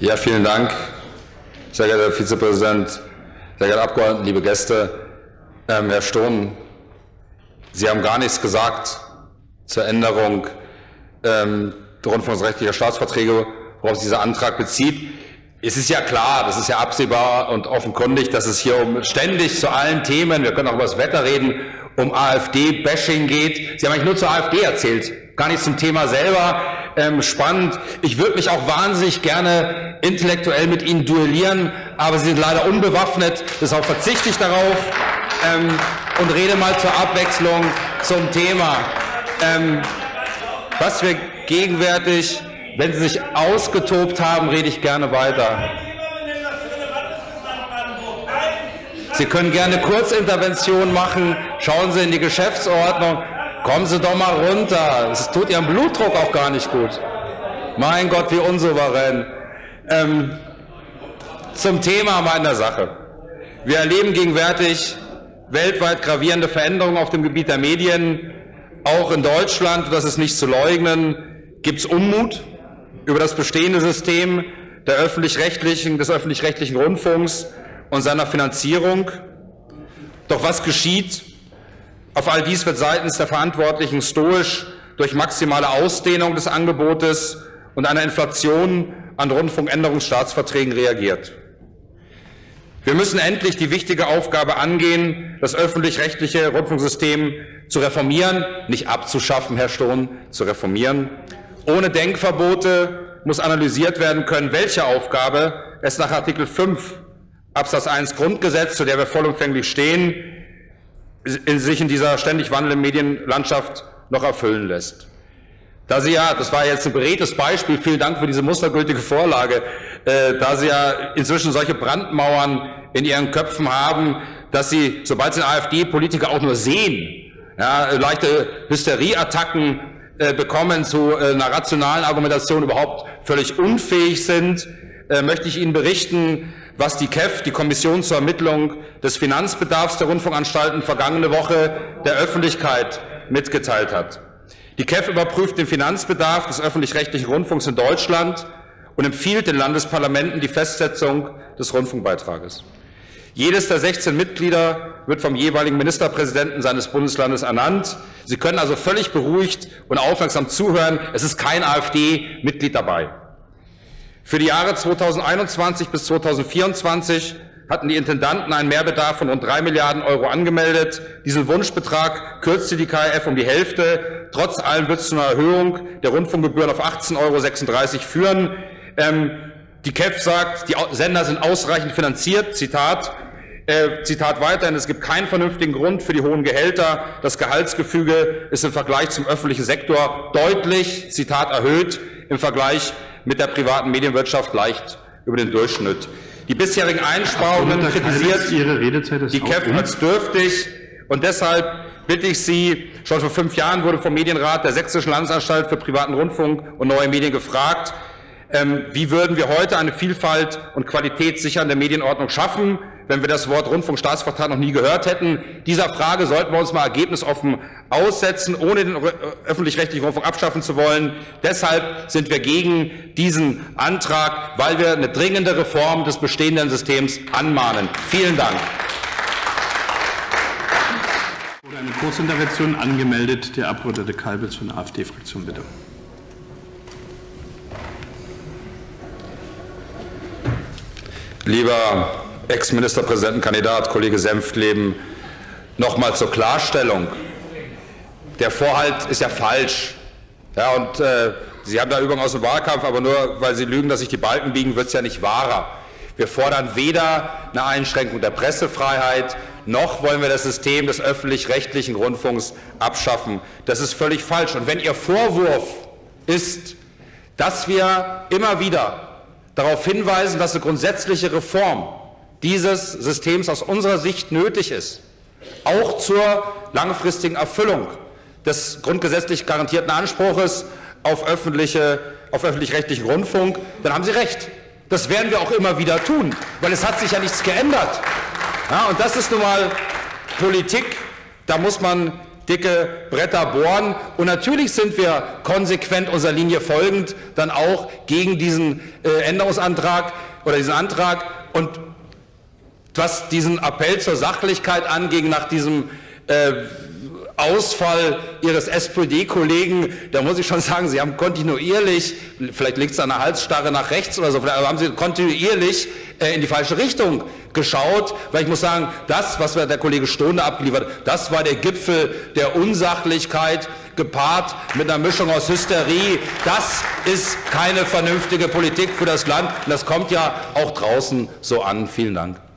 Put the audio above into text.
Ja, vielen Dank, sehr geehrter Herr Vizepräsident, sehr geehrte Abgeordnete, liebe Gäste. Ähm, Herr Sturm, Sie haben gar nichts gesagt zur Änderung ähm, der rundfunksrechtlicher Staatsverträge, worauf sich dieser Antrag bezieht. Es ist ja klar, das ist ja absehbar und offenkundig, dass es hier um ständig zu allen Themen, wir können auch über das Wetter reden, um AfD-Bashing geht. Sie haben eigentlich nur zur AfD erzählt, gar nicht zum Thema selber. Ähm, spannend. Ich würde mich auch wahnsinnig gerne intellektuell mit Ihnen duellieren, aber Sie sind leider unbewaffnet, deshalb verzichte ich darauf ähm, und rede mal zur Abwechslung zum Thema. Ähm, was wir gegenwärtig, wenn Sie sich ausgetobt haben, rede ich gerne weiter. Sie können gerne Kurzintervention machen. Schauen Sie in die Geschäftsordnung. Kommen Sie doch mal runter. Es tut Ihrem Blutdruck auch gar nicht gut. Mein Gott, wie unsouverän. Ähm, zum Thema meiner Sache. Wir erleben gegenwärtig weltweit gravierende Veränderungen auf dem Gebiet der Medien. Auch in Deutschland, das ist nicht zu leugnen, gibt es Unmut über das bestehende System der öffentlich-rechtlichen, des öffentlich-rechtlichen Rundfunks und seiner Finanzierung. Doch was geschieht? Auf all dies wird seitens der Verantwortlichen stoisch durch maximale Ausdehnung des Angebotes und einer Inflation an Rundfunkänderungsstaatsverträgen reagiert. Wir müssen endlich die wichtige Aufgabe angehen, das öffentlich-rechtliche Rundfunksystem zu reformieren, nicht abzuschaffen, Herr Stohn, zu reformieren. Ohne Denkverbote muss analysiert werden können, welche Aufgabe es nach Artikel 5 Absatz 1 Grundgesetz, zu der wir vollumfänglich stehen, sich in dieser ständig wandelnden Medienlandschaft noch erfüllen lässt. Da Sie ja, das war jetzt ein beredtes Beispiel, vielen Dank für diese mustergültige Vorlage, äh, da Sie ja inzwischen solche Brandmauern in Ihren Köpfen haben, dass Sie, sobald Sie AfD-Politiker auch nur sehen, ja, leichte Hysterieattacken äh, bekommen, zu äh, einer rationalen Argumentation überhaupt völlig unfähig sind, äh, möchte ich Ihnen berichten, was die KEF, die Kommission zur Ermittlung des Finanzbedarfs der Rundfunkanstalten, vergangene Woche der Öffentlichkeit mitgeteilt hat. Die KEF überprüft den Finanzbedarf des öffentlich-rechtlichen Rundfunks in Deutschland und empfiehlt den Landesparlamenten die Festsetzung des Rundfunkbeitrages. Jedes der 16 Mitglieder wird vom jeweiligen Ministerpräsidenten seines Bundeslandes ernannt. Sie können also völlig beruhigt und aufmerksam zuhören. Es ist kein AfD-Mitglied dabei. Für die Jahre 2021 bis 2024 hatten die Intendanten einen Mehrbedarf von rund drei Milliarden Euro angemeldet. Diesen Wunschbetrag kürzte die KF um die Hälfte. Trotz allem wird es zu einer Erhöhung der Rundfunkgebühren auf 18,36 Euro führen. Ähm, die KEF sagt, die Sender sind ausreichend finanziert. Zitat. Äh, Zitat weiterhin, es gibt keinen vernünftigen Grund für die hohen Gehälter. Das Gehaltsgefüge ist im Vergleich zum öffentlichen Sektor deutlich, Zitat, erhöht im Vergleich mit der privaten Medienwirtschaft leicht über den Durchschnitt. Die bisherigen Einsparungen kritisiert. Die KEF als dürftig. Und deshalb bitte ich Sie, schon vor fünf Jahren wurde vom Medienrat der Sächsischen Landesanstalt für privaten Rundfunk und neue Medien gefragt, ähm, wie würden wir heute eine Vielfalt und Qualität sichernde Medienordnung schaffen wenn wir das Wort Rundfunkstaatsvertrag noch nie gehört hätten. Dieser Frage sollten wir uns mal ergebnisoffen aussetzen, ohne den öffentlich-rechtlichen Rundfunk abschaffen zu wollen. Deshalb sind wir gegen diesen Antrag, weil wir eine dringende Reform des bestehenden Systems anmahnen. Vielen Dank. Oder eine Kurzintervention angemeldet. Der Abgeordnete Kalbitz von der AfD-Fraktion, bitte. Lieber Ex-Ministerpräsidentenkandidat, Kollege Senftleben, nochmal zur Klarstellung. Der Vorhalt ist ja falsch. Ja, und äh, Sie haben da Übung aus dem Wahlkampf, aber nur weil Sie lügen, dass sich die Balken biegen, wird es ja nicht wahrer. Wir fordern weder eine Einschränkung der Pressefreiheit, noch wollen wir das System des öffentlich-rechtlichen Rundfunks abschaffen. Das ist völlig falsch. Und wenn Ihr Vorwurf ist, dass wir immer wieder darauf hinweisen, dass eine grundsätzliche Reform dieses Systems aus unserer Sicht nötig ist, auch zur langfristigen Erfüllung des grundgesetzlich garantierten Anspruches auf, öffentliche, auf öffentlich-rechtlichen Rundfunk, dann haben Sie recht. Das werden wir auch immer wieder tun, weil es hat sich ja nichts geändert. Ja, und das ist nun mal Politik, da muss man dicke Bretter bohren. Und natürlich sind wir konsequent unserer Linie folgend dann auch gegen diesen äh, Änderungsantrag oder diesen Antrag. Und was diesen Appell zur Sachlichkeit angeht, nach diesem äh, Ausfall Ihres SPD-Kollegen, da muss ich schon sagen, Sie haben kontinuierlich, vielleicht liegt es an der Halsstarre nach rechts oder so, aber haben Sie kontinuierlich äh, in die falsche Richtung geschaut, weil ich muss sagen, das, was der Kollege Stonde abgeliefert hat, das war der Gipfel der Unsachlichkeit, gepaart mit einer Mischung aus Hysterie. Das ist keine vernünftige Politik für das Land. Und das kommt ja auch draußen so an. Vielen Dank.